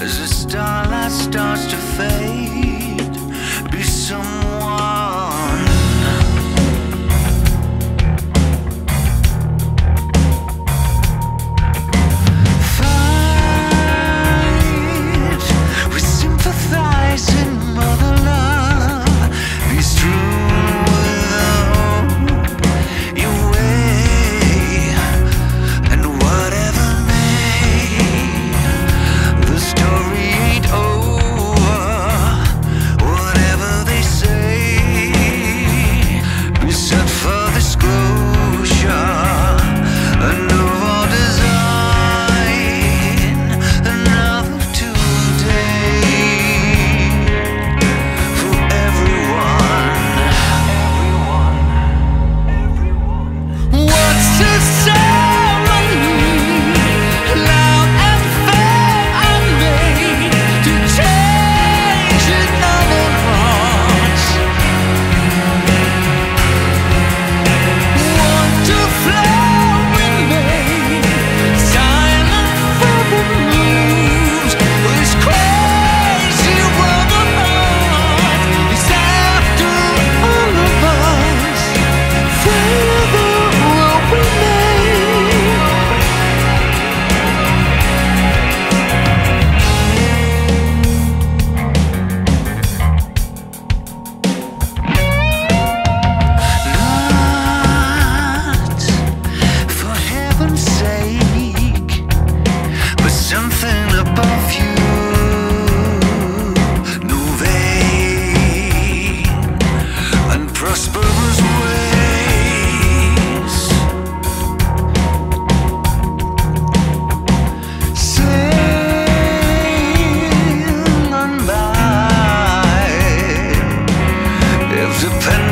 as the starlight starts to fade. Be someone depend